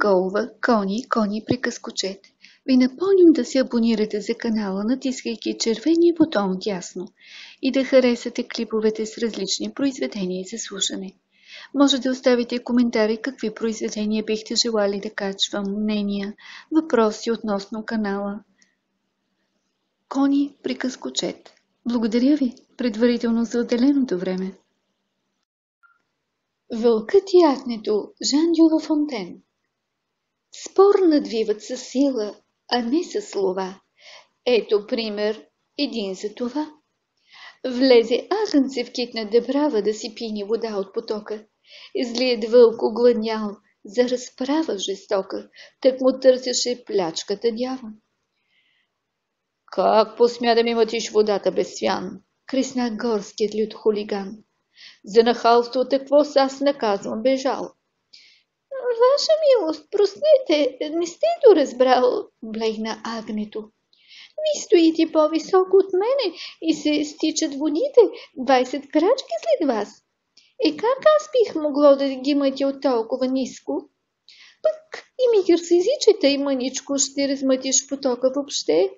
Голва, Кони, Кони приказкочет. Ви напомням да се абонирате за канала, натискайки червения бутон дясно и да харесате клиповете с различни произведения за слушане. Може да оставите коментари какви произведения бихте желали да качвам, мнения, въпроси относно канала. Кони приказкочет. Благодаря ви предварително за отделеното време. Вълкът и агнето Жан Дюла Фонтен Спор надвиват със сила, а не със слова. Ето пример един за това. Влезе агънце в китна дебрава да си пине вода от потока. Злият вълк оглънял за разправа жестока, так му търсеше плячката дява. Как посмя да ми мътиш водата без свян? Кресна горският лют хулиган. За нахалство какво с аз наказвам бежал. Ваша милост, простете, не сте то разбрал, блегна агнето. Ви стоите по-високо от мене и се стичат водите 20 крачки след вас. Е как аз бих могло да ги мътя от толкова ниско? Пък и ми гърсизичета и мъничко ще размътиш потока въобще.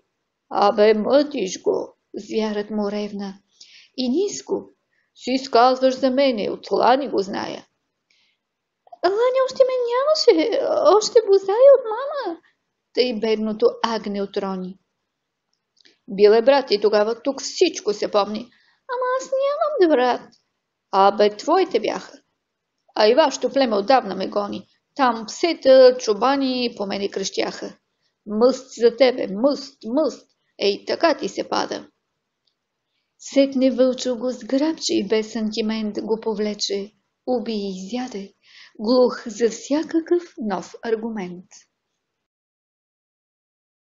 Абе, мътиш го, звярат му ревна. И ниско. Си сказваш за мене, от лани го зная. Лани още ме нямаше, още бозая от мама. Тъй бедното агне отрони. Биле брат и тогава тук всичко се помни. Ама аз нямам да брат. Абе, твоите бяха. А и вашето племе отдавна ме гони. Там псета, чубани по мене кръщяха. Мъст за тебе, мъст, мъст. Ей, така ти се пада. Сетне вълчо го сграбче и без сантимент го повлече. Уби и изяде, глух за всякакъв нов аргумент.